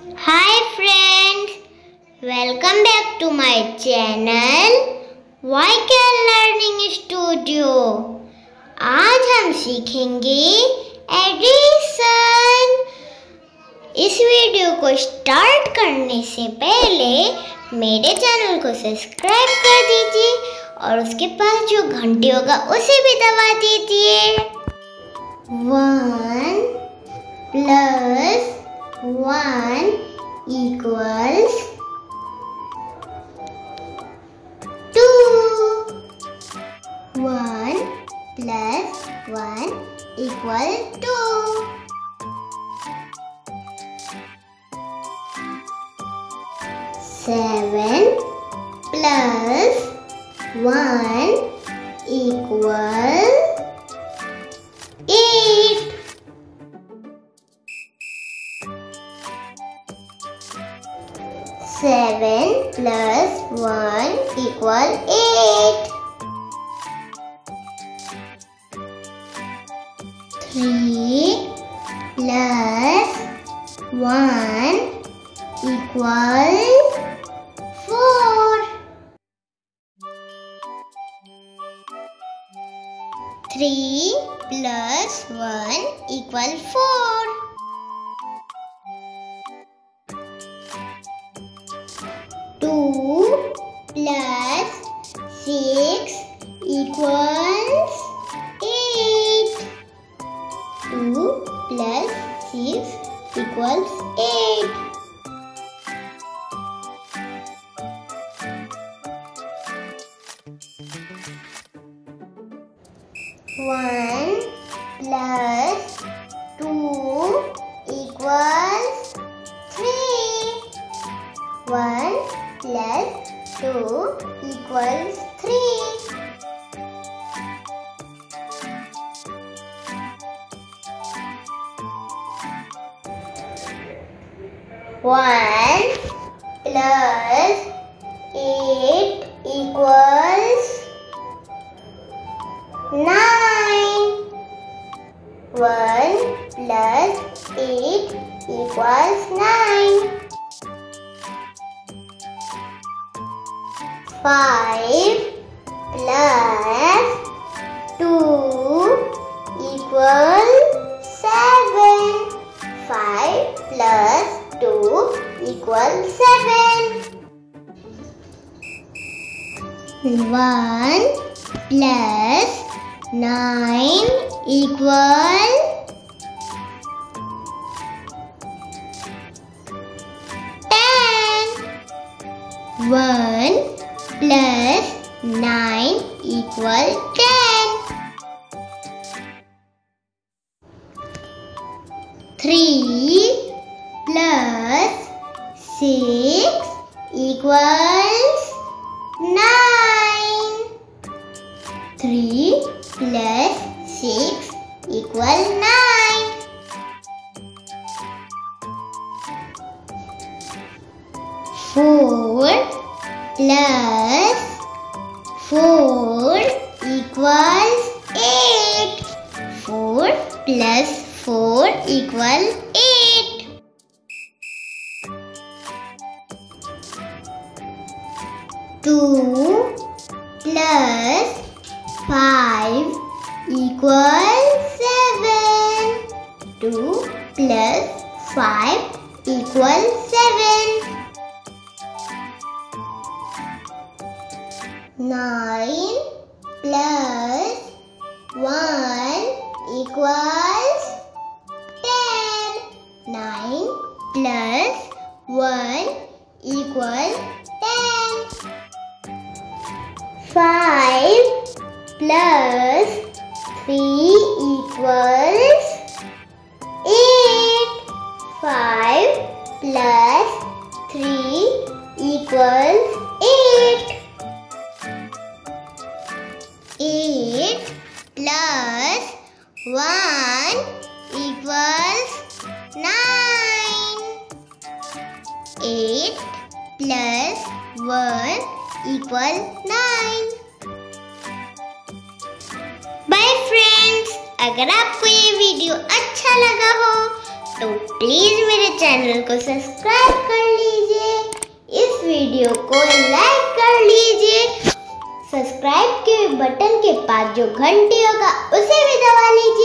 Hi friends, welcome back to my channel YKL Learning Studio. आज हम सीखेंगे addition. इस वीडियो को स्टार्ट करने से पहले मेरे चैनल को सब्सक्राइब कर दीजिए और उसके पास जो घंटी होगा उसे भी दबा दीजिए। One plus one equals two. One plus one equals two. Seven plus one equals 7 plus 1 equals 8. 3 plus 1 equals 4. 3 plus 1 equals 4. Two plus six equals eight. Two plus six equals eight. One plus two equals three. One plus two equals three. One plus eight equals nine. One plus eight equals nine. Five plus two equals seven. Five plus two equals seven. One plus nine equals ten. One plus nine equal ten. Three plus six equals nine. Three plus six equal nine. Four plus four equals eight. Four plus four equals eight. Two plus five equals seven. Two plus five equals seven. Nine plus one equals ten. Nine plus one equals ten. Five plus three equals eight. Five plus three equals One equals nine. Eight plus one equal nine. Bye, friends. अगर आपको ये video अच्छा लगा हो तो please मेरे channel को subscribe कर लीजिए इस वीडियो को लाइक कर लीजिए सब्सक्राइब के बटन के पास जो घंटी होगा उसे भी दबा लीजिए।